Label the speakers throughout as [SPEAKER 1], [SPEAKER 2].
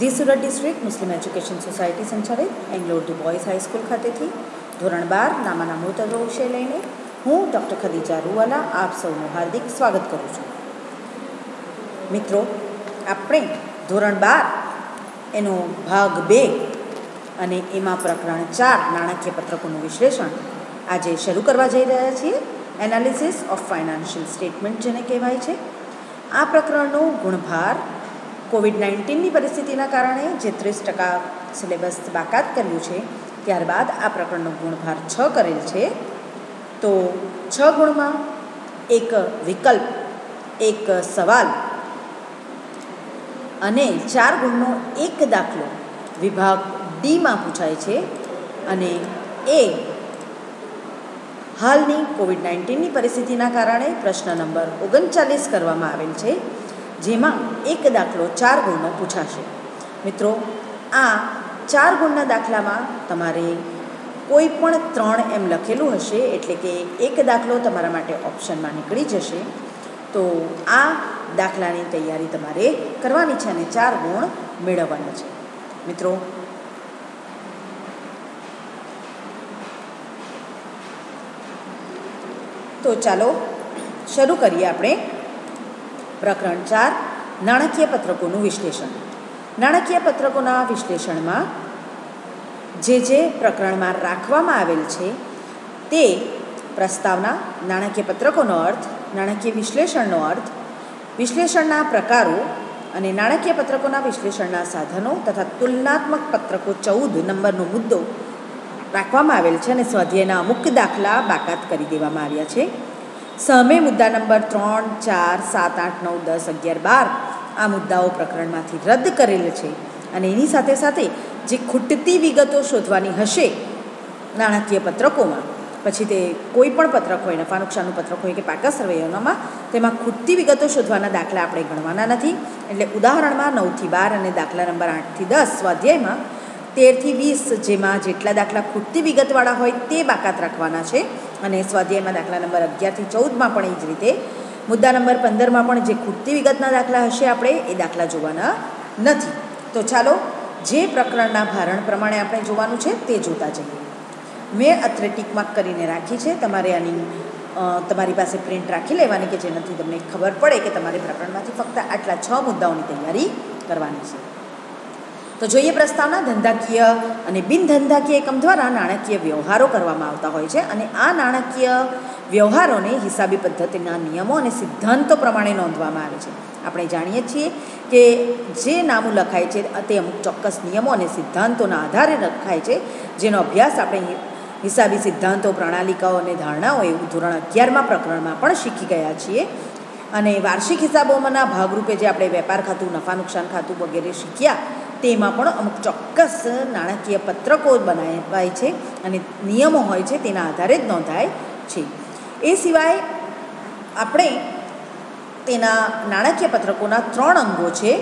[SPEAKER 1] The Surat district Muslim education society સંચાલિત Anglo Urdu boys high school ખાતેથી ધોરણ બાર નામાના મોતરો વિષય લઈને હું ડૉક્ટર ખદીજા રૂવાલા આપ સૌનું હાર્દિક સ્વાગત કરું છું. મિત્રો, આપણે ધોરણ બાર એનો ભાગ બે અને એમાં પ્રકરણ ચાર નાણાકીય પત્રકોનું વિશ્લેષણ આજે શરૂ કરવા જઈ રહ્યા છીએ. એનાલિસિસ ઓફ ફાઇનાન્શિયલ સ્ટેટમેન્ટ જેને કહેવાય છે. આ પ્રકરણનો ગુણભાર કોવિડ નાઇન્ટીનની પરિસ્થિતિના કારણે જે ત્રીસ ટકા સિલેબસ બાકાત કર્યું છે, ત્યારબાદ આ પ્રકરણનો ગુણભાર છ કરેલ છે. તો છ ગુણમાં એક વિકલ્પ, એક સવાલ અને ચાર ગુણનો એક દાખલો વિભાગ ડીમાં પૂછાય છે અને એ હાલની કોવિડ નાઇન્ટીનની પરિસ્થિતિના કારણે પ્રશ્ન નંબર ઓગણચાલીસ કરવામાં આવેલ છે. જેમાં એક દાખલો ચાર ગુણનો પૂછાશે. મિત્રો, આ ચાર ગુણના દાખલામાં તમારે કોઈ પણ ત્રણ એમ લખેલું હશે, એટલે કે એક દાખલો તમારા માટે ઓપ્શનમાં નીકળી જશે. તો આ દાખલાની તૈયારી તમારે કરવાની છે અને ચાર ગુણ મેળવવાના છે. મિત્રો, તો ચાલો શરૂ કરીએ આપણે. પ્રકરણ ચાર, નાણાકીય પત્રકોનું વિશ્લેષણ. નાણાકીય પત્રકોના વિશ્લેષણમાં જે જે પ્રકરણમાં રાખવામાં આવેલ છે, તે પ્રસ્તાવના, નાણાકીય પત્રકોનો અર્થ, નાણાકીય વિશ્લેષણનો અર્થ, વિશ્લેષણના પ્રકારો અને નાણાકીય પત્રકોના વિશ્લેષણના સાધનો તથા તુલનાત્મક પત્રકો ચૌદ નંબરનો મુદ્દો રાખવામાં આવેલ છે અને સ્વાધ્યાયના અમુક દાખલા બાકાત કરી દેવામાં આવ્યા છે. સામે મુદ્દા નંબર ત્રણ, ચાર, સાત, આઠ, નવ, દસ, અગિયાર, બાર આ મુદ્દાઓ પ્રકરણમાંથી રદ કરેલ છે અને એની સાથે સાથે જે ખૂટતી વિગતો શોધવાની હશે નાણાકીય પત્રકોમાં, પછી તે કોઈ પણ પત્રક હોય, નફા નુકસાનનું પત્રક હોય કે પાકા સર્વેયોનામાં તેમાં ખૂટતી વિગતો શોધવાના દાખલા આપણે ગણવાના નથી. એટલે ઉદાહરણમાં નવથી બાર અને દાખલા નંબર આઠથી દસ સ્વાધ્યાયમાં તેરથી વીસ જેમાં જેટલા દાખલા ખૂટતી વિગતવાળા હોય તે બાકાત રાખવાના છે. અને સ્વાધ્યાયમાં દાખલા નંબર અગિયારથી ચૌદમાં પણ એ જ રીતે. મુદ્દા નંબર પંદરમાં પણ જે ખૂટતી વિગતના દાખલા હશે આપણે, એ દાખલા જોવાના નથી. તો ચાલો, જે પ્રકરણના ભારણ પ્રમાણે આપણે જોવાનું છે તે જોતા જઈએ. મેં માર્ક કરીને રાખી છે. તમારે આની તમારી પાસે પ્રિન્ટ રાખી લેવાની કે જેનાથી તમને ખબર પડે કે તમારે પ્રકરણમાંથી ફક્ત આટલા છ મુદ્દાઓની તૈયારી કરવાની છે. તો જોઈએ પ્રસ્તાવના, ધંધાકીય અને બિનધંધાકીય એકમ દ્વારા નાણાકીય વ્યવહારો કરવામાં આવતા હોય છે અને આ નાણાકીય વ્યવહારોને હિસાબી પદ્ધતિના નિયમો અને સિદ્ધાંતો પ્રમાણે નોંધવામાં આવે છે. આપણે જાણીએ છીએ કે જે નામું લખાય છે તે અમુક ચોક્કસ નિયમો અને સિદ્ધાંતોના આધારે લખાય છે, જેનો અભ્યાસ આપણે હિસાબી સિદ્ધાંતો, પ્રણાલિકાઓ અને ધારણાઓ એવું ધોરણ અગિયારમાં પ્રકરણમાં પણ શીખી ગયા છીએ. અને વાર્ષિક હિસાબોમાંના ભાગરૂપે જે આપણે વેપાર ખાતું, નફા નુકસાન ખાતું વગેરે શીખ્યા તેમાં પણ અમુક ચોક્કસ નાણાકીય પત્રકો બનાવાય છે અને નિયમો હોય છે તેના આધારે જ નોંધાય છે. એ સિવાય આપણે તેના નાણાકીય પત્રકોના ત્રણ અંગો છે,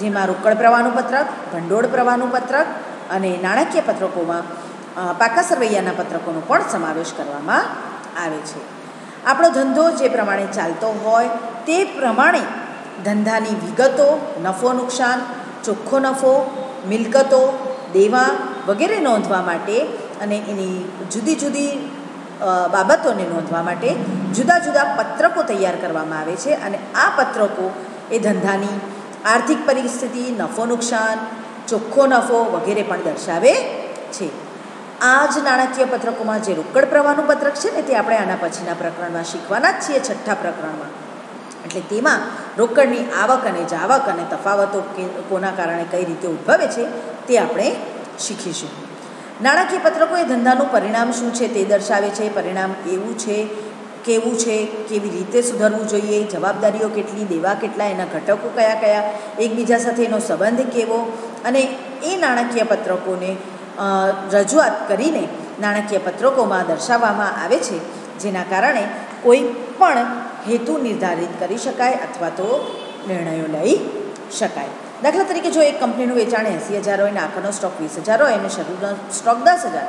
[SPEAKER 1] જેમાં રોકડ પ્રવાહનું પત્રક, ભંડોળ પ્રવાહનું પત્રક અને નાણાકીય પત્રકોમાં પાકા સરવૈયાના પત્રકોનો પણ સમાવેશ કરવામાં આવે છે. આપણો ધંધો જે પ્રમાણે ચાલતો હોય તે પ્રમાણે ધંધાની વિગતો, નફો નુકસાન ચોખ્ખો નફો, મિલકતો, દેવા વગેરે નોંધવા માટે અને એની જુદી જુદી બાબતોને નોંધવા માટે જુદા જુદા પત્રકો તૈયાર કરવામાં આવે છે અને આ પત્રકો એ ધંધાની આર્થિક પરિસ્થિતિ, નફો નુકસાન, ચોખ્ખો નફો વગેરે પણ દર્શાવે છે. આ જ નાણાકીય પત્રકોમાં જે રોકડ પ્રવાહનું પત્રક છે ને તે આપણે આના પછીના પ્રકરણમાં શીખવાના જ છીએ, છઠ્ઠા પ્રકરણમાં. એટલે તેમાં રોકડની આવક અને જાવક અને તફાવતો કોના કારણે કઈ રીતે ઉદ્ભવે છે તે આપણે શીખીશું. નાણાકીય પત્રકો એ ધંધાનું પરિણામ શું છે તે દર્શાવે છે, પરિણામ એવું છે, કેવું છે, કેવી રીતે સુધરવું જોઈએ, જવાબદારીઓ કેટલી, દેવા કેટલા, એના ઘટકો કયા કયા, એકબીજા સાથે એનો સંબંધ કેવો અને એ નાણાકીય પત્રકોને રજૂઆત કરીને નાણાકીય પત્રકોમાં દર્શાવવામાં આવે છે, જેના કારણે કોઈ પણ હેતુ નિર્ધારિત કરી શકાય અથવા તો નિર્ણયો લઈ શકાય. દાખલા તરીકે જો એક કંપનીનું વેચાણ એંસી હજાર હોય અને આખરનો સ્ટોક વીસ હજાર હોય અને શરૂનો સ્ટોક દસ હજાર.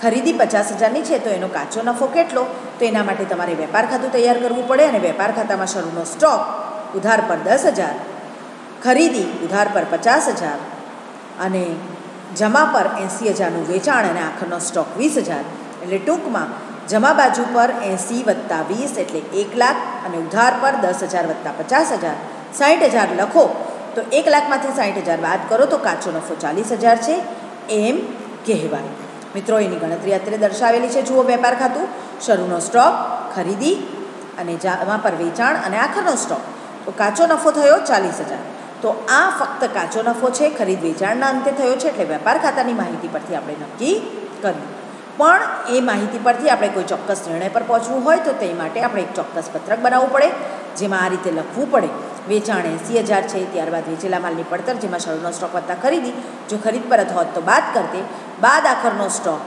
[SPEAKER 1] ખરીદી પચાસ હજારની છે, તો એનો કાચો નફો કેટલો? તો એના માટે તમારે વેપાર ખાતું તૈયાર કરવું પડે અને વેપાર ખાતામાં શરૂનો સ્ટોક ઉધાર પર દસ હજાર, ખરીદી ઉધાર પર પચાસ હજાર અને જમા પર એંસી હજારનું વેચાણ અને આખરનો સ્ટોક વીસ હજાર. એટલે ટૂંકમાં જમા બાજુ પર એંસી વત્તા વીસ એટલે એક લાખ અને ઉધાર પર દસ હજાર વત્તા પચાસ હજાર. સાઠ હજાર લખો, તો એક લાખમાંથી સાઠ હજાર બાદ કરો તો કાચો નફો ચાલીસ હજાર છે. એમ કહેવાય. મિત્રો, એની ગણતરી અત્યારે દર્શાવેલી છે. જુઓ વેપાર ખાતું. શરૂનો સ્ટોક, ખરીદી અને જમા પર વેચાણ અને આખરનો સ્ટોક. તો કાચો નફો થયો ચાલીસ હજાર. તો આ ફક્ત કાચો નફો છે. ખરીદ વેચાણના અંતે થયો છે એટલે વેપાર ખાતાની માહિતી પરથી આપણે નક્કી કર્યું પણ એ માહિતી પરથી આપણે કોઈ ચોક્કસ નિર્ણય પર પહોંચવું હોય તો તે માટે આપણે એક ચોક્કસ પત્રક બનાવવું પડે, જેમાં આ રીતે લખવું પડે. વેચાણ એંસી હજાર છે, ત્યારબાદ વેચેલા માલની પડતર જેમાં શરૂનો સ્ટોક વધતા ખરીદી. જો ખરીદ પરત હોત તો બાદ કરતે, બાદ આખરનો સ્ટોક.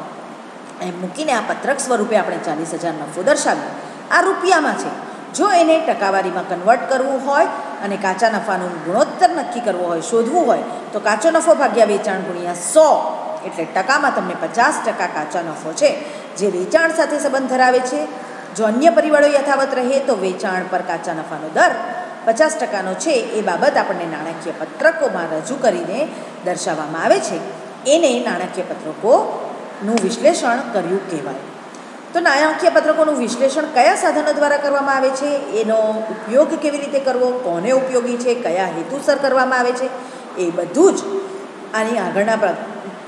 [SPEAKER 1] એમ મૂકીને આ પત્રક સ્વરૂપે આપણે ચાલીસ હજાર નફો દર્શાવ્યો આ રૂપિયામાં છે. જો એને ટકાવારીમાં કન્વર્ટ કરવું હોય અને કાચા નફાનું ગુણોત્તર નક્કી કરવો હોય, શોધવું હોય, તો કાચો નફો ભાગ્યા વેચાણ ગુણ્યા સો. એટલે ટકામાં તમને પચાસ ટકા કાચા નફો છે. જે વેચાણ સાથે સંબંધ ધરાવે છે. જો અન્ય પરિબળો યથાવત રહે તો વેચાણ પર કાચા નફાનો દર પચાસ ટકાનો છે એ બાબત આપણને નાણાકીય પત્રકોમાં રજૂ કરીને દર્શાવવામાં આવે છે. એને નાણાકીય પત્રકોનું વિશ્લેષણ કર્યું કહેવાય. તો નાણાકીય પત્રકોનું વિશ્લેષણ કયા સાધનો દ્વારા કરવામાં આવે છે? એનો ઉપયોગ કેવી રીતે કરવો? કોને ઉપયોગી છે? કયા હેતુસર કરવામાં આવે છે? એ બધું જ આની આગળના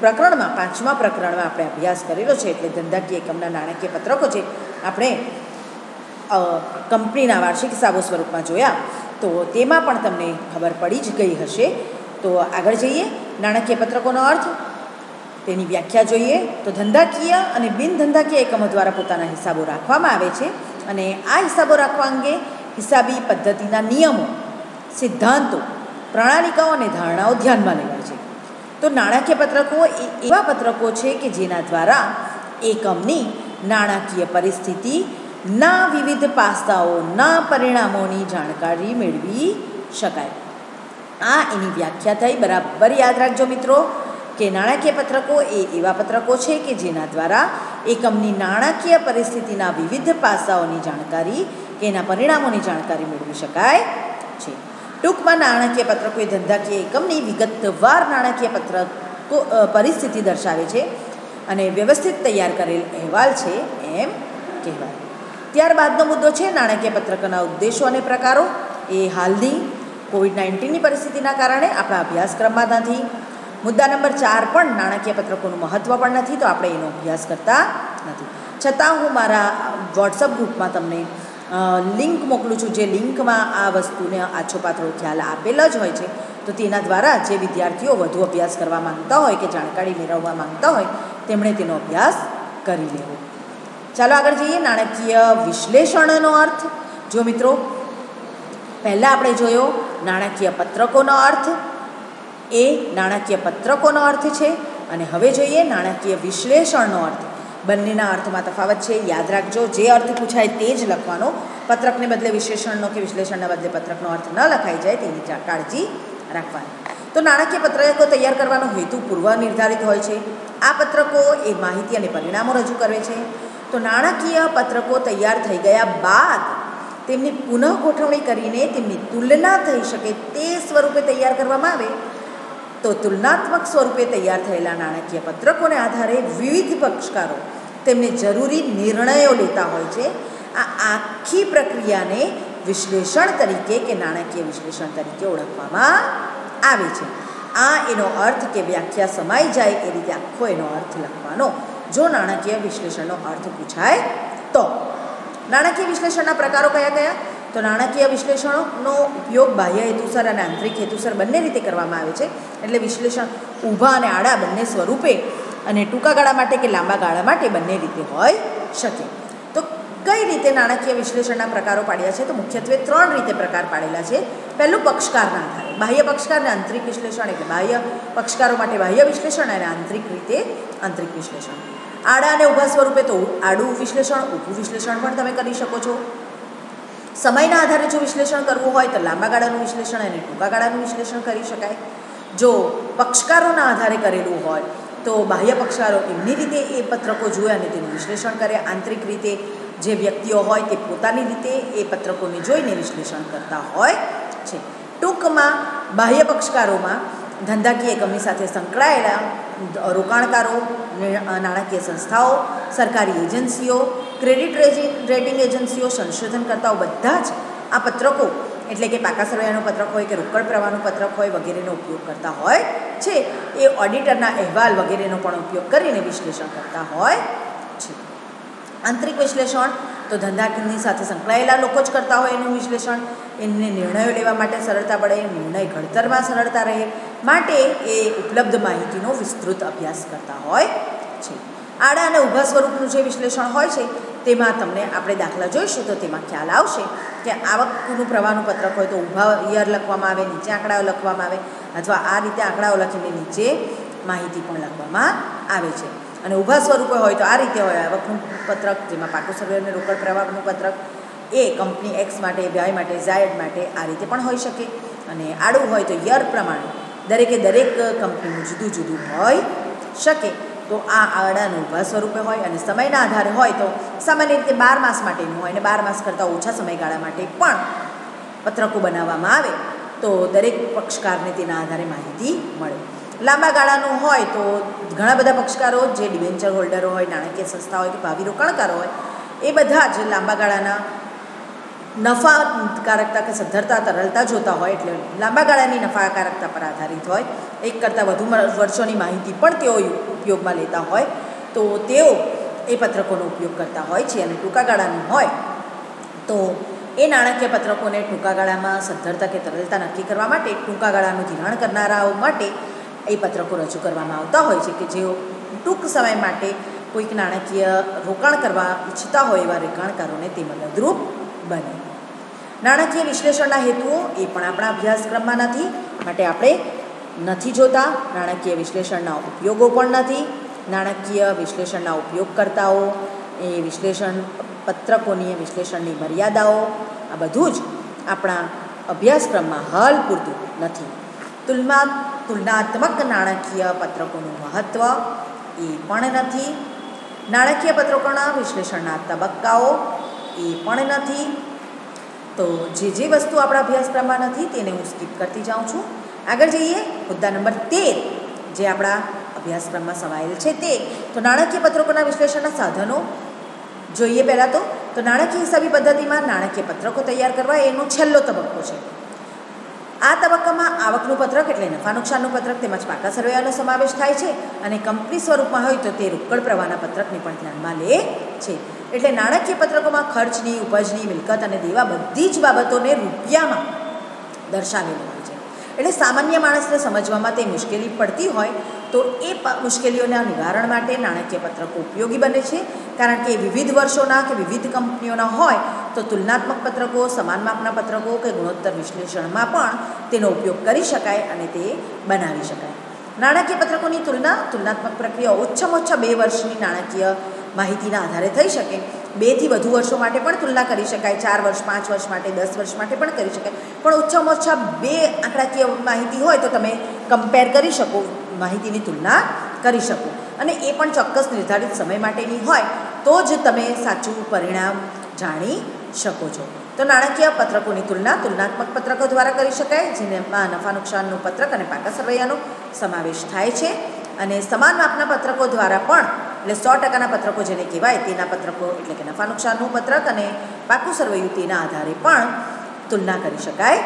[SPEAKER 1] પ્રકરણમાં, પાંચમા પ્રકરણમાં આપણે અભ્યાસ કરેલો છે, એટલે ધંધાકીય એકમના નાણાકીય પત્રકો છે, આપણે કંપનીના વાર્ષિક હિસાબો સ્વરૂપમાં જોયા, તો તેમાં પણ તમને ખબર પડી જ ગઈ હશે. તો આગળ જઈએ, નાણાકીય પત્રકોનો અર્થ. તેની વ્યાખ્યા જોઈએ, તો ધંધાકીય અને બિન ધંધાકીય એકમો દ્વારા પોતાના હિસાબો રાખવામાં આવે છે, અને આ હિસાબો રાખવા અંગે હિસાબી પદ્ધતિના નિયમો, સિદ્ધાંતો, પ્રણાલિકાઓ અને ધારણાઓ ધ્યાનમાં લેવાય છે. તો નાણાકીય પત્રકો એ એવા પત્રકો છે કે જેના દ્વારા એકમની નાણાકીય પરિસ્થિતિ, ના વિવિધ પાસાઓના પરિણામોની જાણકારી મેળવી શકાય. આ એની વ્યાખ્યા થઈ. બરાબર યાદ રાખજો મિત્રો કે નાણાકીય પત્રકો એ એવા પત્રકો છે કે જેના દ્વારા એકમની નાણાકીય પરિસ્થિતિના વિવિધ પાસાઓની જાણકારી કે એના પરિણામોની જાણકારી મેળવી શકાય છે. ટૂંકમાં નાણાકીય પત્રકો એ ધંધાકીય એકમની વિગતવાર નાણાકીય પત્રકો પરિસ્થિતિ દર્શાવે છે અને વ્યવસ્થિત તૈયાર કરેલ અહેવાલ છે એમ કહેવાય. ત્યારબાદનો મુદ્દો છે નાણાકીય પત્રકોના ઉદ્દેશો અને પ્રકારો. એ હાલની કોવિડ નાઇન્ટીનની પરિસ્થિતિના કારણે આપણા અભ્યાસક્રમમાં નથી. મુદ્દા નંબર ચાર પણ નાણાકીય પત્રકોનું મહત્ત્વ પણ નથી, તો આપણે એનો અભ્યાસ કરતા નથી. છતાં હું મારા વોટ્સઅપ ગ્રુપમાં તમને લિંક મોકલું છું. જે લિંકમાં આ વસ્તુને આછો પાતળો ખ્યાલ આપેલ જ હોય છે. તો તેના દ્વારા જે વિદ્યાર્થીઓ વધુ અભ્યાસ કરવા માંગતા હોય કે જાણકારી મેળવવા માંગતા હોય, તેમણે તેનો અભ્યાસ કરી લેવો. ચાલો આગળ જઈએ. નાણાકીય વિશ્લેષણનો અર્થ. જો મિત્રો, પહેલાં આપણે જોયો નાણાકીય પત્રકોનો અર્થ. એ નાણાકીય પત્રકોનો અર્થ છે. અને હવે જોઈએ નાણાકીય વિશ્લેષણનો અર્થ. બંનેના અર્થમાં તફાવત છે, યાદ રાખજો. જે અર્થ પૂછાય તે જ લખવાનો. પત્રકને બદલે વિશેષણનો કે વિશ્લેષણના બદલે પત્રકનો અર્થ ન લખાઈ જાય તેની કાળજી રાખવાની. તો નાણાકીય પત્રકો તૈયાર કરવાનો હેતુ પૂર્વ નિર્ધારિત હોય છે. આ પત્રકો એ માહિતી અને પરિણામો રજૂ કરે છે. તો નાણાકીય પત્રકો તૈયાર થઈ ગયા બાદ તેમની પુનઃ ગોઠવણી કરીને તેમની તુલના થઈ શકે તે સ્વરૂપે તૈયાર કરવામાં આવે. તો તુલનાત્મક સ્વરૂપે તૈયાર થયેલા નાણાકીય પત્રકોને આધારે વિવિધ પક્ષકારો તેમને જરૂરી નિર્ણયો લેતા હોય છે. આ આખી પ્રક્રિયાને વિશ્લેષણ તરીકે કે નાણાકીય વિશ્લેષણ તરીકે ઓળખવામાં આવે છે. આ એનો અર્થ કે વ્યાખ્યા સમાઈ જાય એ રીતે આખો એનો અર્થ લખવાનો. જો નાણાકીય વિશ્લેષણનો અર્થ પૂછાય તો. નાણાકીય વિશ્લેષણના પ્રકારો કયા કયા? તો નાણાકીય વિશ્લેષણનો ઉપયોગ બાહ્ય હેતુસર અને આંતરિક હેતુસર બંને રીતે કરવામાં આવે છે. એટલે વિશ્લેષણ ઊભા અને આડા બંને સ્વરૂપે અને ટૂંકા ગાળા માટે કે લાંબા ગાળા માટે બંને રીતે હોઈ શકે. તો કઈ રીતે નાણાકીય વિશ્લેષણના પ્રકારો પાડ્યા છે? તો મુખ્યત્વે ત્રણ રીતે પ્રકાર પાડેલા છે. પહેલું પક્ષકારના આધારે. બાહ્ય પક્ષકાર અને આંતરિક વિશ્લેષણ એટલે બાહ્ય પક્ષકારો માટે બાહ્ય વિશ્લેષણ અને આંતરિક રીતે આંતરિક વિશ્લેષણ. આડા અને ઊભા સ્વરૂપે તો આડું વિશ્લેષણ, ઊભું વિશ્લેષણ પણ તમે કરી શકો છો. સમયના આધારે જો વિશ્લેષણ કરવું હોય તો લાંબા ગાળાનું વિશ્લેષણ અને ટૂંકા ગાળાનું વિશ્લેષણ કરી શકાય. જો પક્ષકારોના આધારે કરેલું હોય તો બાહ્ય પક્ષકારો એમની રીતે એ પત્રકો જુએ અને તેનું વિશ્લેષણ કરે. આંતરિક રીતે જે વ્યક્તિઓ હોય તે પોતાની રીતે એ પત્રકોને જોઈને વિશ્લેષણ કરતા હોય છે. ટૂંકમાં બાહ્ય પક્ષકારોમાં ધંધાકીય એકમની સાથે સંકળાયેલા રોકાણકારો નાણાકીય સંસ્થાઓ, સરકારી એજન્સીઓ ક્રેડિટ રેટિંગ એજન્સીઓ સંશોધનકર્તાઓ બધા જ આ પત્રકો, એટલે કે પાકા સરવૈયાનું પત્રક હોય કે રોકડ પ્રવાહનું પત્રક હોય વગેરેનો ઉપયોગ કરતા હોય, છે. એ ઓડિટરના અહેવાલ વગેરેનો પણ ઉપયોગ કરીને વિશ્લેષણ કરતા હોય છે. આંતરિક વિશ્લેષણ, તો ધંધાની સાથે સંકળાયેલા લોકો જ કરતા હોય એનું વિશ્લેષણ. એમને નિર્ણયો લેવા માટે સરળતા પડે, નિર્ણય ઘડતરમાં સરળતા રહે. માટે એ ઉપલબ્ધ માહિતીનો વિસ્તૃત અભ્યાસ કરતા હોય છે. આડા અને ઊભા સ્વરૂપનું જે વિશ્લેષણ હોય છે તેમાં તમને આપણે દાખલા જોઈશું તો તેમાં ખ્યાલ આવશે કે આવકનું પ્રવાહનું પત્રક હોય તો ઊભા યર લખવામાં આવે, નીચે આંકડાઓ લખવામાં આવે અથવા આ રીતે આંકડાઓ લખીને નીચે માહિતી પણ લખવામાં આવે છે. અને ઊભા સ્વરૂપે હોય તો આ રીતે હોય આવકનું પત્રક જેમાં પાકું સર્વે અને રોકડ પ્રવાહનું પત્રક, એ કંપની એક્સ માટે, વાય માટે ઝાયડ માટે આ રીતે પણ હોઈ શકે. અને આડું હોય તો યર પ્રમાણે દરેકે દરેક કંપનીનું જુદું જુદું હોઈ શકે. તો આ આંકડાનું ઊભા સ્વરૂપે હોય અને સમયના આધારે હોય તો સામાન્ય રીતે બાર માસ માટેનું હોય અને બાર માસ કરતાં ઓછા સમયગાળા માટે પણ પત્રકો બનાવવામાં આવે તો દરેક પક્ષકારને તેના આધારે માહિતી મળે. લાંબા ગાળાનું હોય તો ઘણા બધા પક્ષકારો જે ડિવેન્ચર હોલ્ડરો હોય, નાણાકીય સંસ્થા હોય કે ભાવિ રોકાણકારો હોય, એ બધા જ લાંબા ગાળાના નફાકારકતા કે સદ્ધરતા તરલતા જોતા હોય એટલે લાંબા ગાળાની નફાકારકતા પર આધારિત હોય. એક કરતાં વધુ વર્ષોની માહિતી પણ તેઓ ઉપયોગમાં લેતા હોય, તો તેઓ એ પત્રકોનો ઉપયોગ કરતા હોય છે અને ટૂંકા ગાળાનું હોય. તો એ નાણાકીય પત્રકોને ટૂંકા ગાળામાં સદ્ધરતા કે તરલતા નક્કી કરવા માટે ટૂંકા ગાળાનું ધિરાણ કરનારાઓ માટે એ પત્રકો રજૂ કરવામાં આવતા હોય છે કે જેઓ ટૂંક સમય માટે કોઈક નાણાકીય રોકાણ કરવા ઈચ્છતા હોય એવા રોકાણકારોને તે મદદરૂપ બને. નાણાકીય વિશ્લેષણના હેતુઓ એ પણ આપણા અભ્યાસક્રમમાં નથી, માટે આપણે નથી જોતા, નાણાકીય વિશ્લેષણના ઉપયોગો પણ નથી. નાણાકીય વિશ્લેષણના ઉપયોગકર્તાઓ, એ વિશ્લેષણ પત્રકોની વિશ્લેષણની મર્યાદાઓ, આ બધું જ આપણા અભ્યાસક્રમમાં હાલ પૂરતું નથી. તુલના, તુલનાત્મક નાણાકીય પત્રકોનું મહત્ત્વ એ પણ નથી. નાણાકીય પત્રકોના વિશ્લેષણના તબક્કાઓ એ પણ નથી. તો જે જે વસ્તુ આપણા અભ્યાસક્રમમાં નથી, તેને હું સ્કીપ કરતી જાઉં છું. આગળ જઈએ મુદ્દા નંબર તેર, જે આપણા અભ્યાસક્રમમાં સમાયેલ છે તે. તો નાણાકીય પત્રકોના વિશ્લેષણના સાધનો જોઈએ પહેલાં તો. તો નાણાકીય હિસાબી પદ્ધતિમાં નાણાકીય પત્રકો તૈયાર કરવા એનો છેલ્લો તબક્કો છે. આ તબક્કામાં આવકનું પત્રક એટલે નફા નુકસાનનું પત્રક તેમજ પાકા સરવૈયાનો સમાવેશ થાય છે અને કંપની સ્વરૂપમાં હોય તો તે રોકડ પ્રવાહના પત્રકને પણ ધ્યાનમાં લે છે. એટલે નાણાકીય પત્રકોમાં ખર્ચની, ઉપજની, મિલકત અને દેવા બધી જ બાબતોને રૂપિયામાં દર્શાવેલું એટલે સામાન્ય માણસને સમજવામાં તે મુશ્કેલી પડતી હોય તો એ મુશ્કેલીઓના નિવારણ માટે નાણાકીય પત્રકો ઉપયોગી બને છે. કારણ કે વિવિધ વર્ષોના કે વિવિધ કંપનીઓના હોય તો તુલનાત્મક પત્રકો, સમાન માપના પત્રકો કે ગુણોત્તર વિશ્લેષણમાં પણ તેનો ઉપયોગ કરી શકાય અને તે બનાવી શકાય. નાણાકીય પત્રકોની તુલના, તુલનાત્મક પ્રક્રિયા ઓછામાં ઓછા બે વર્ષની નાણાકીય માહિતીના આધારે થઈ શકે. બેથી વધુ વર્ષો માટે પણ તુલના કરી શકાય. ચાર વર્ષ, પાંચ વર્ષ માટે, દસ વર્ષ માટે પણ કરી શકાય. પણ ઓછામાં ઓછા બે આંકડાકીય માહિતી હોય તો તમે કમ્પેર કરી શકો, માહિતીની તુલના કરી શકો. અને એ પણ ચોક્કસ નિર્ધારિત સમય માટેની હોય તો જ તમે સાચું પરિણામ જાણી શકો છો. તો નાણાકીય પત્રકોની તુલના તુલનાત્મક પત્રકો દ્વારા કરી શકાય, જેમાં નફા નુકસાનનું પત્રક અને પાકા સરવૈયાનો સમાવેશ થાય છે. અને સમાન માપના પત્રકો દ્વારા પણ એટલે સો ટકાના પત્રકો જેને કહેવાય તેના પત્રકો એટલે કે નફા નુકસાનનું પત્રક અને પાકું સર્વયુતિના તેના આધારે પણ તુલના કરી શકાય.